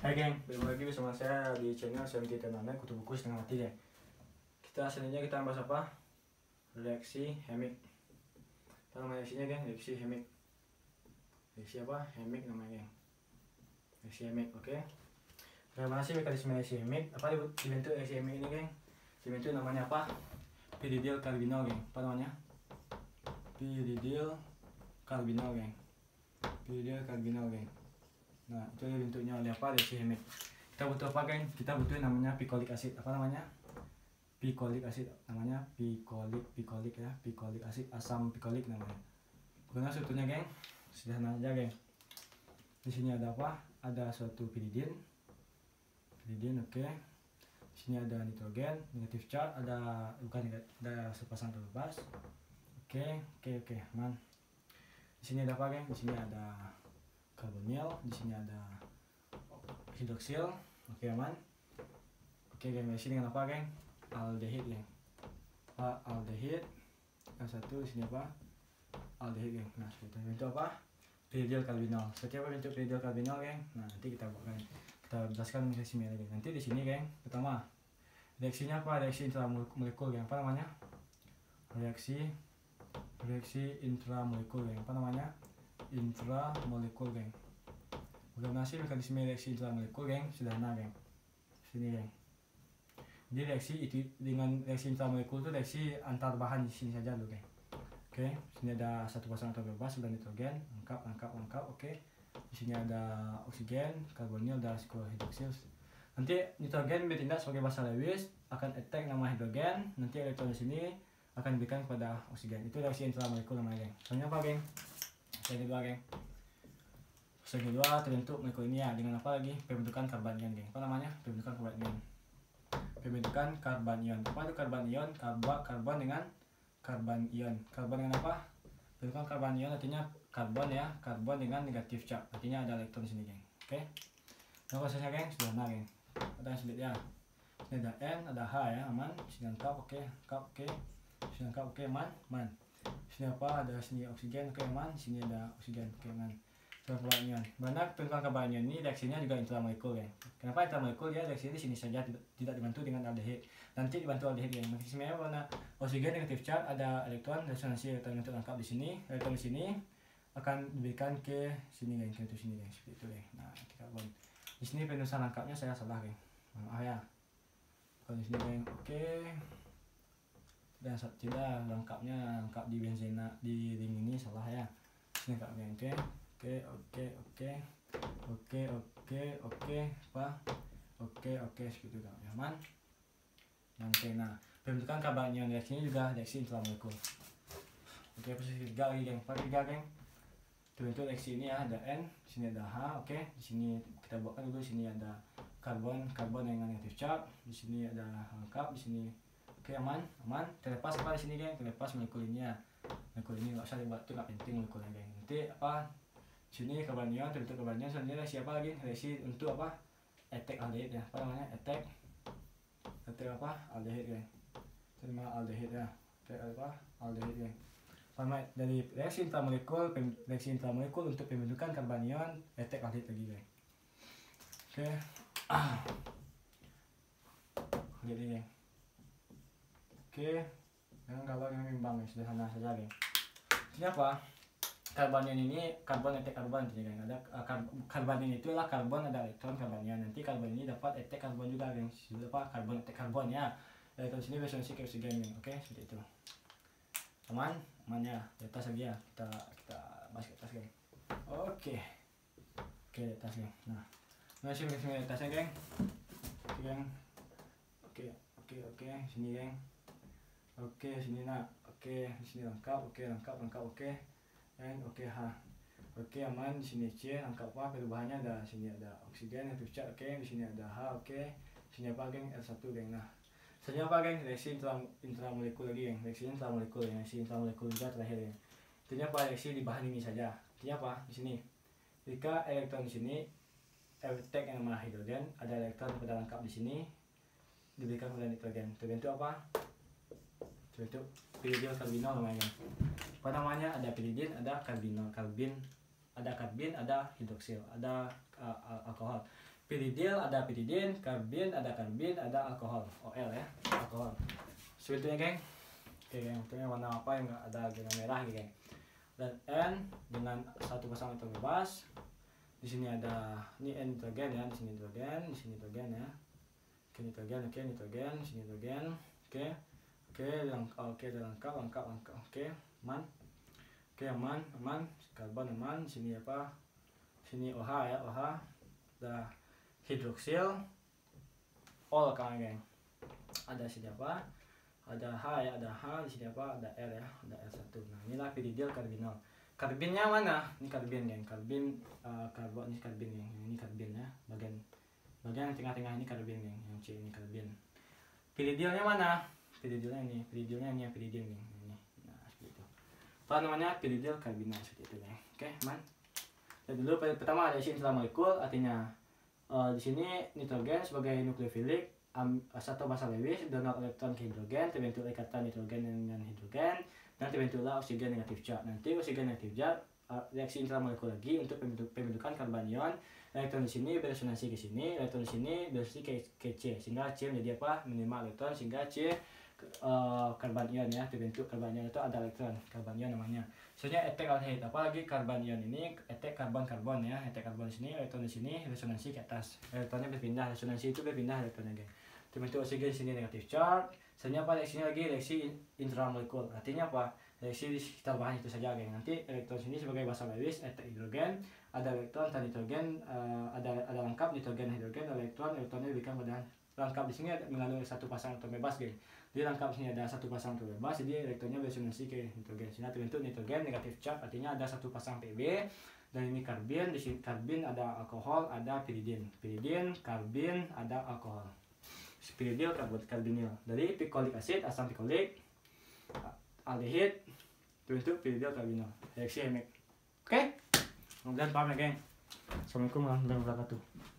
Hai geng, balik lagi bersama saya di channel Semti Tenanan Kutu Buku Setengah Mati deh Kita selanjutnya kita bahas apa? Reaksi hemik Apa nama reaksinya geng? Reaksi hemik Reaksi apa? Hemik namanya geng Reaksi hemik, oke Bagaimana sih mekanisme reaksi hemik? Apa dibentuk reaksi hemik ini geng? Dibentuk namanya apa? Pyridyl karbinol geng Apa namanya? Pyridyl karbinol geng Pyridyl karbinol geng Nah, itu bentuknya oleh apa? Hemik. Kita butuh apa, geng? Kita butuh namanya picolik acid. Apa namanya? Picolik acid. Namanya picolik, picolik ya, picolik acid, asam picolik namanya. Bagaimana strukturnya, geng? Sederhana aja, geng. Di sini ada apa? Ada suatu piridin. Piridin, oke. Okay. Di sini ada nitrogen, negatif charge, ada bukan ada sepasang terbebas. Oke, okay, oke, okay, oke, okay, man. Di sini ada apa, geng? Di sini ada karbonil di sini ada hidroksil oke aman. Oke geng di sini apa geng? Aldehid geng. Apa? Aldehid. Yang satu di sini apa? Aldehid geng. Nah seperti itu. Apa? Pyridyl karbinol seperti apa bentuk pyridyl karbinol geng? Nah nanti kita buatkan kita jelaskan reaksinya lagi nanti di sini geng pertama reaksinya apa? Reaksi intramolekul geng. Apa namanya? Reaksi reaksi intramolekul geng. Apa namanya intramolekul geng. Sih mekanisme reaksi intramolekul geng sederhana geng. Sini geng. Jadi reaksi itu dengan reaksi intramolekul itu reaksi antar bahan di sini saja dulu geng. Oke sini ada satu pasang atau bebas dan nitrogen lengkap lengkap lengkap oke. Di sini ada oksigen karbonil dan hidroksil nanti nitrogen bertindak sebagai basa Lewis akan attack nama hidrogen nanti elektron di sini akan diberikan kepada oksigen. Itu reaksi intramolekul namanya geng. Soalnya apa geng yang kedua geng. Yang kedua terbentuk molekul ini ya. Dengan apa lagi? Pembentukan karbanion geng. Apa namanya? Pembentukan karbanion pembentukan karbanion apa itu karbanion karbon karbon dengan karbanion karbon dengan apa? Pembentukan karbanion artinya karbon ya. Karbon dengan negatif charge artinya ada elektron di sini geng. Oke? Nah prosesnya geng sederhana geng. Ada sedikit ya. Ini ada N ada H ya aman. Lengkap oke. Lengkap oke. Sini lengkap oke man man sini apa? Ada sini oksigen aman sini ada oksigen aman karbanion mana tentang karbanion ini reaksinya juga intramolekul ya. Kenapa intramolekul ya reaksinya di sini saja tidak, dibantu dengan aldehid. Nanti dibantu aldehid ya. Mekanismenya warna oksigen negatif charge ada elektron resonansi elektron untuk lengkap di sini. Elektron di sini akan diberikan ke sini geng ke itu sini geng seperti itu geng nah karbon di sini penulisan lengkapnya saya salah geng maaf ya. Kalau di sini geng oke dan tidak lengkapnya lengkap di benzena di ring ini salah ya. Lengkapnya oke oke oke oke oke oke oke apa? Oke oke seperti itu nyaman oke nah pembentukan karbanion reaksinya juga reaksi intramolekul oke posisi tiga lagi geng apa tiga geng. Terbentuk reaksi ini ya ada N sini ada H oke. Di sini kita buatkan dulu sini ada karbon karbon dengan negatif charge. Di sini ada lengkap di sini Oke aman, aman. Terlepas apa di sini geng? Terlepas molekul ini ya. Molekul ini nggak usah dibuat itu nggak penting molekulnya geng. Nanti apa? Sini karbanion, terbentuk karbanion. Selanjutnya siapa lagi? Reaksi untuk apa? Attack aldehid ya. Apa namanya? Attack. Attack apa? Aldehid geng. Terima aldehid ya. Attack apa? Aldehid geng. Sama dari reaksi intramolekul, reaksi intramolekul untuk pembentukan karbanion, attack aldehid lagi geng. Oke. Jadi geng. Oke, dengan kalau yang imbang ya sederhana saja geng. Ini apa? Karbanion ini karbon etek karbon intinya geng. Ada uh, kar karbanion itu adalah karbon ada elektron karbanion. Nanti karbon ini dapat etek karbon juga geng. Sudah apa? Karbon etek karbon ya. Elektron sini resonansi ke oksigen geng. Oke, seperti itu. Aman? Aman ya. Di atas lagi ya. Kita kita bahas ke atas geng. Oke. Oke, di atas geng. Nah, masih di atasnya geng. Oke, geng. Oke, oke, oke. Sini geng oke sini nak. Oke di sini lengkap. Oke lengkap lengkap oke. N oke h oke aman. Di sini c lengkap apa perubahannya ada. Sini ada oksigen yang tucat oke. Di sini ada h oke. Sini apa geng? L 1 geng. Nah selanjutnya apa geng? Reaksi intra intramolekul lagi geng. Reaksi intramolekul reaksi intramolekul juga terakhir geng. Intinya apa reaksi di bahan ini saja. Intinya apa? Di sini. Jika elektron di sini attack yang nama hidrogen ada elektron pada lengkap di sini diberikan kepada nitrogen. Nitrogen itu apa itu pyridyl karbinol namanya. Apa namanya? Ada pyridin ada karbinol karbin ada karbin ada hidroksil ada uh, alkohol. Piridil ada piridin karbin ada karbin ada alkohol. OL ya alkohol. Sebetulnya geng. Oke geng. Sebetulnya warna apa yang ada geng merah geng? Dan N dengan satu pasang itu bebas di sini ada ini N nitrogen ya di sini nitrogen di sini nitrogen ya. Oke nitrogen oke nitrogen di sini nitrogen. Oke oke yang oke lengkap lengkap lengkap oke. Aman oke aman aman karbon aman sini apa? Sini OH ya OH ada hidroksil. All kan geng. Ada sini apa? Ada H ya ada H di sini apa? Ada R ya ada R1 nah inilah piridil karbinol karbinnya mana? Ini karbin geng. Karbin uh, karbon ini karbin geng. Ini karbin ya bagian bagian tengah-tengah ini karbin geng. Yang C ini karbin. Piridilnya mana piridilnya ini piridilnya ini ya piridil geng ini. Nah seperti itu. Apa namanya? Piridil karbinol seperti itu geng oke man. Jadi dulu pertama ada isi molekul artinya uh, di sini nitrogen sebagai nukleofilik satu massa Lewis donor elektron ke hidrogen terbentuk ikatan nitrogen dengan hidrogen dan terbentuklah oksigen negatif charge nanti oksigen negatif charge reaksi intramolekul lagi untuk pembentuk, pembentukan karbanion elektron di sini beresonansi ke sini elektron di sini beresonansi ke, ke C sehingga C menjadi apa? Menerima elektron sehingga C uh, karbanion ya terbentuk karbanion itu ada elektron karbanion namanya. Sebenarnya etek aldehyde apalagi karbon ion ini etek karbon karbon ya etek karbon di sini elektron di sini resonansi ke atas. Elektronnya berpindah resonansi itu berpindah elektronnya geng. Terbentuk oksigen di sini negatif charge. Sebenarnya apa reaksinya lagi? Reaksi intramolekul. Artinya apa? Reaksi di sekitar bahan itu saja geng. Nanti elektron sini sebagai basa Lewis etek hidrogen. Ada elektron dan nitrogen uh, ada ada lengkap nitrogen hidrogen elektron elektronnya diberikan pada lengkap di sini mengandung satu pasang atom bebas geng dia lengkap sini ada satu pasang tuh bebas jadi elektronnya beresonansi ke nitrogen sini terbentuk nitrogen negatif charge artinya ada satu pasang PB dan ini karbin di sini karbin ada alkohol ada piridin. Piridin karbin ada alkohol. Piridil karbon karbinil. Dari pikolik asid asam pikolik aldehid terbentuk piridil karbinil. Reaksi hemik. Oke? Okay? kemudian paham ya geng. Assalamualaikum warahmatullahi wabarakatuh